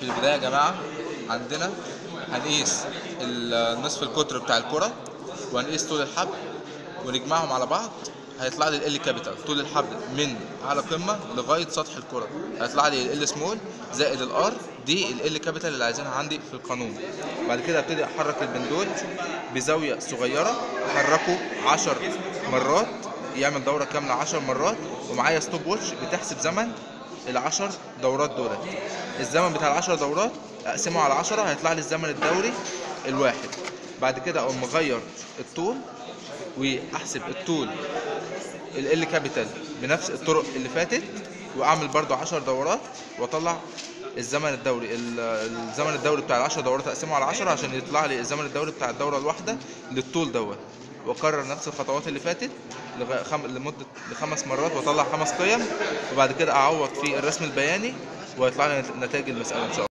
في البداية يا جماعة عندنا هنقيس ال- نصف القطر بتاع الكرة وهنقيس طول الحبل ونجمعهم على بعض هيطلع لي L capital طول الحبل من أعلى قمة لغاية سطح الكرة. هيطلع لي L small زائد ال R دي L capital اللي عايزينها عندي في القانون. بعد كده ابتدي أحرك البندول بزاوية صغيرة أحركه 10 مرات يعمل دورة كاملة 10 مرات ومعايا stop watch بتحسب زمن العشر دورات دولت. الزمن بتاع العشر دورات أقسمه على عشرة هيطلع لي الزمن الدوري الواحد. بعد كده أقوم مغير الطول وأحسب الطول L capital بنفس الطرق اللي فاتت وأعمل برضو 10 دورات وأطلع الزمن الدوري. ال- الزمن الدوري بتاع العشر دورات أقسمه على 10 عشان يطلع لي الزمن الدوري بتاع الدورة الواحدة للطول دوت. واكرر نفس الخطوات اللي فاتت. لمدة لخمس مرات واطلع خمس قيم وبعد كده أعوض في الرسم البياني ويطلع لي نتائج المسألة إن شاء الله